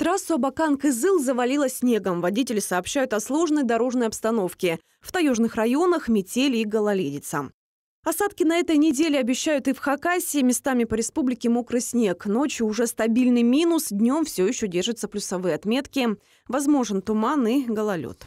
Трассу Абакан-Кызыл завалило снегом. Водители сообщают о сложной дорожной обстановке. В таежных районах метели и гололедица. Осадки на этой неделе обещают и в Хакасии. Местами по республике мокрый снег. Ночью уже стабильный минус. Днем все еще держатся плюсовые отметки. Возможен туман и гололед.